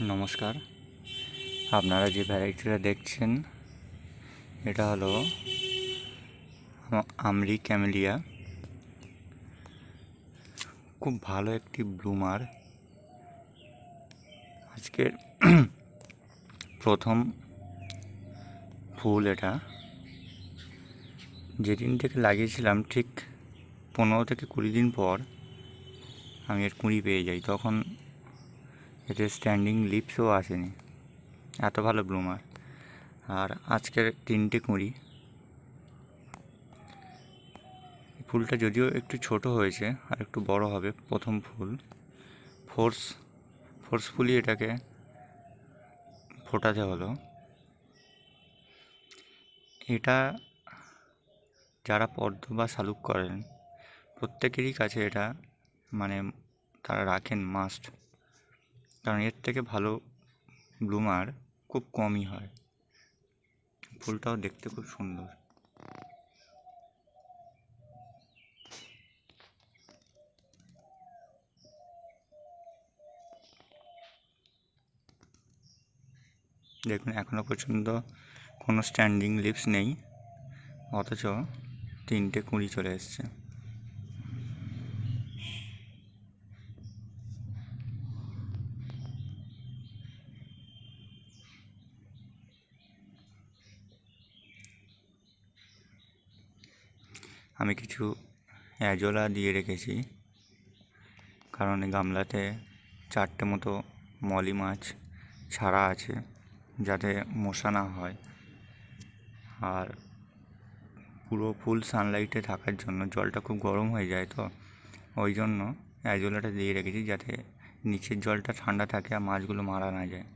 নমস্কার। আপনারা যে ভ্যারাইটিটা দেখছেন, এটা হলো আম- আমরি ক্যামেলিয়া খুব ভালো একটি ব্লুমার আজকের প্রথম ফুল এটা। যেদিন থেকে লাগিয়েছিলাম, ঠিক পনেরো থেকে কুড়ি দিন পর আমি এর কুঁড়ি পেয়ে যাই। তখন এতে স্ট্যান্ডিং লিপসও আসেনি। এত ভালো ব্লুমার আর আজকের তিনটে কুঁড়ি। ফুলটা যদিও একটু ছোট হয়েছে, আর একটু বড় হবে প্রথম ফুল। ফোর্স, ফোর্সফুলি এটাকে ফোটাতে হলো। এটা যারা পদ্ম বা শালুক করেন, প্রত্যেকেরই কাছে এটা মানে তারা রাখেন মাস্ট কারণ এর থেকে ভালো ব্লুমার খুব কমই হয়। ফুলটাও দেখতে খুব সুন্দর। দেখুন, এখনও পর্যন্ত কোনো স্ট্যান্ডিং লিপস নেই, অথচ তিনটে কুঁড়ি চলে এসছে। আমি কিছু অ্যাজোলা দিয়ে রেখেছি। কারণ এই গামলাতে চারটে মতো মলি মাছ ছাড়া আছে যাতে মশা না হয়। আর পুরো ফুল সানলাইটে থাকার জন্য জলটা খুব গরম হয়ে যায় তো ওই জন্য অ্যাজোলাটা দিয়ে রেখেছি যাতে নিচের জলটা ঠান্ডা থাকে আর মাছগুলো মারা না যায়।